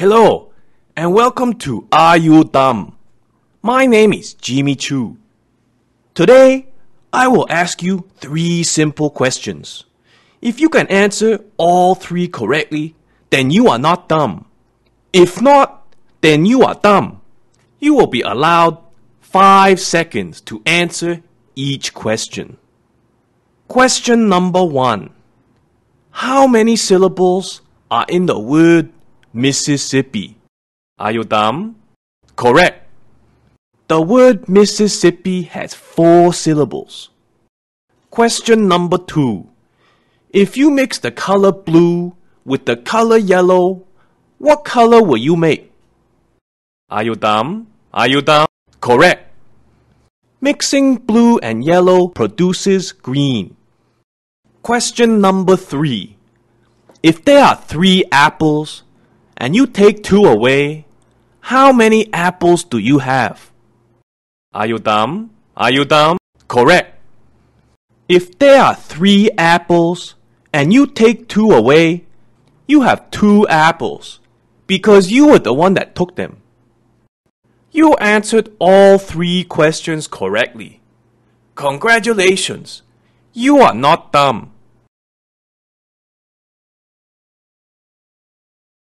Hello, and welcome to Are You Dumb? My name is Jimmy Choo. Today, I will ask you three simple questions. If you can answer all three correctly, then you are not dumb. If not, then you are dumb. You will be allowed five seconds to answer each question. Question number one. How many syllables are in the word Mississippi? Are you dumb? Correct. The word Mississippi has four syllables. Question number two. If you mix the color blue with the color yellow, what color will you make? Are you dumb? Are you dumb? Correct. Mixing blue and yellow produces green. Question number three. If there are three apples and you take two away, how many apples do you have? Are you dumb? Are you dumb? Correct. If there are three apples and you take two away, you have two apples because you were the one that took them. You answered all three questions correctly. Congratulations! You are not dumb.